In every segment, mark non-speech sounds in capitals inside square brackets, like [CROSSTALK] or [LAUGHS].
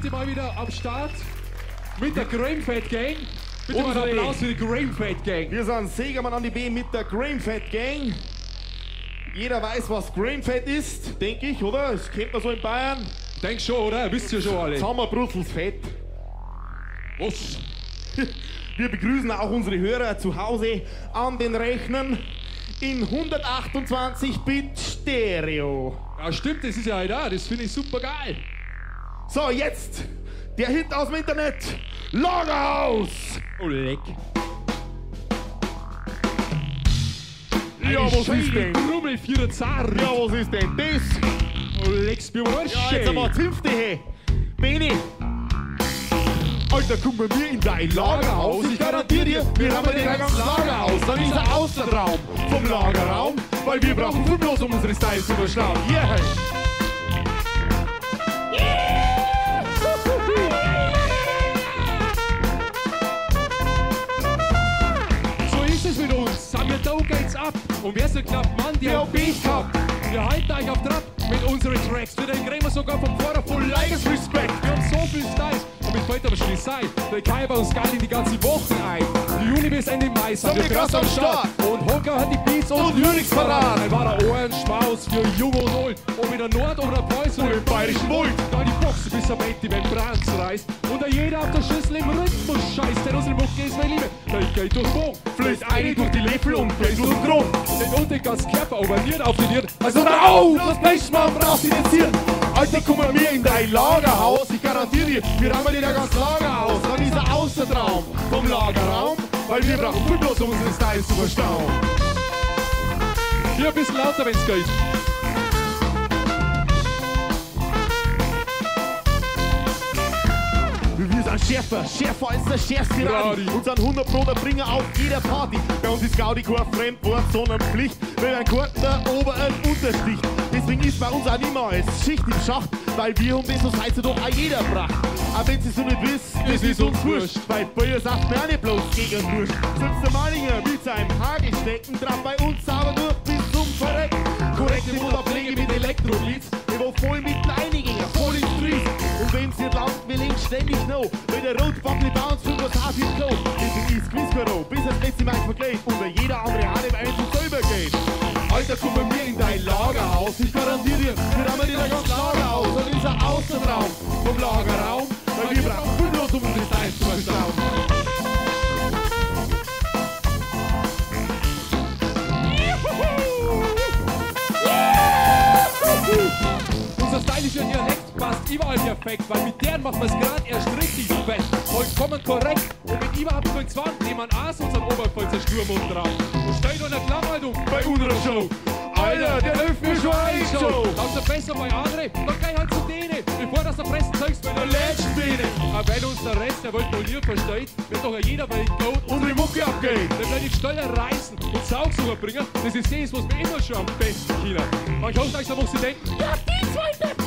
heute mal wieder am Start mit der Gramefat Gang. Bitte mal einen Applaus für die Gramefat Gang. Wir sind Segermann an die B mit der Gramefat Gang. Jeder weiß, was Gramefat ist, denke ich, oder? Das kennt man so in Bayern. Denk schon, oder? Wisst ihr schon alle. Sommerbrutzels Fett. Was? [LAUGHS] Wir begrüßen auch unsere Hörer zu Hause an den Rechnern in 128-Bit Stereo. Ja, stimmt, das ist ja da. Das finde ich super geil. So, jetzt der Hit aus dem Internet. Lagerhaus! Oh, leck. Ja, was ist denn? Rummel, vierer Zar. Ja, was ist denn das? Oh, leck's mir Wurscht. Ja, jetzt einmal Zünfte, hey. Beni. Alter, guck mal mir in dein Lagerhaus. Ich garantiere dir, wir haben den ganzen Lagerhaus. Dann ist er Außenraum vom Lagerraum, weil wir brauchen viel bloß, um unsere Styles zu überschlagen. Yeah! Und wer so klappt, Mann, die hab ich gehabt. Wir halten euch auf Trab mit unseren Tracks. Wir den wir sogar vom Vorder voll Likes Respect. Wir haben so viel Styles. Und mit fällt aber schon sein. Der Kai bei uns geil in die ganze Woche ein. Die Juni bis Ende Mai sind wir krass am Start. Und Honka hat die Beats und, Und Lyrics parat. Ein wahrer Ohrenschmaus für Jung und Old. Ob in der Nord- oder Preußen oder im bayerischen Wald. Da die die Membran reißt. Und da jeder auf der Schüssel im Rhythmus scheißt. Denn unsere Mucke ist mein Liebe. Da ich geht durch Bogen. Fließt eine durch die Löffel und bläst durch den Grund. Den und den ganzen Körper ovaliert auf den Wirt. Also da auf, das Pechmann brauchst du jetzt hier. Alter, komm mal mir in dein Lagerhaus. Ich garantiere dir, wir haben dir ganz Lagerhaus. Dann ist er Außenraum vom Lagerraum, weil wir brauchen viel bloß, um unsere Styles zu verstauen. Hier ein bisschen lauter, wenn's geht. Schärfer, schärfer als der schärfste Radi. Sind 100 Pro der Bringer auf jeder Party. Bei uns ist Gaudi kein Fremdwort, sondern Pflicht. Wenn ein Gartner ober- und untersticht. Deswegen ist bei uns auch niemals Schicht im Schacht, weil wir um das, was heute doch auch jeder bracht. Aber wenn sie so nicht wissen, das ist uns wurscht. Weil Bayer sagt mir auch nicht bloß gegen Wurscht. Selbst der Malinger mit seinem Hagelstecken dran bei uns sauber durch ständig no. Wenn der Rotbuckle bounce, für was auf im Klo. Ist Quizkaro, bis das letzte Mal verklebt. Und wer jeder andere hat im Einzel selber geht. Alter, komm bei mir in dein Lagerhaus. Ich garantiere dir, wir haben dir ganz Lagerhaus. Und ist ein Außenraum vom Lagerraum. Weil wir brauchen bloß, um unsere Styles zu verstauen. Stylischer Dialekt passt überall perfekt, weil mit deren macht man's grad erst richtig fett. Vollkommen korrekt und mit überhaupt kein Zwang nehmen wir Aas unseren Oberpfälzer Sturmund drauf. Und stellt euch eine Klammerhaltung bei unserer Show. Alter, der hilft mir schon ein Show. Kannst du besser bei andere, dann geh halt zu denen, bevor das der Fressen zeigst bei der letzten Biene. Aber wenn uns der Rest der Welt wohl nie versteht, wird doch jeder bei Goat Unsere Mucke abgeht. dann werde ich Steuer reißen und Saugsucher bringen. Das ist das, was wir immer schon am besten können. Man kann langsam muss sie denken, Ja, die zwei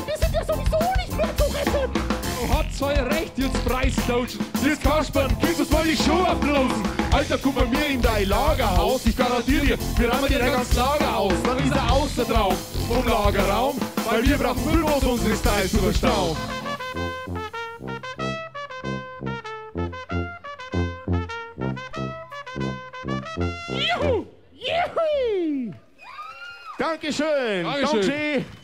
euer Recht, jetzt Preistauschen. Jetzt Kaspern, kannst du voll die Show ablosen. Alter, guck mal mir in dein Lagerhaus. Ich garantiere dir, wir haben dir ganz Lagerhaus. Dann ist er Außenraum vom Lagerraum, weil wir brauchen bloß unsere Styles zu verstauen. Juhu! Juhu! Dankeschön. Dankeschön. Danke.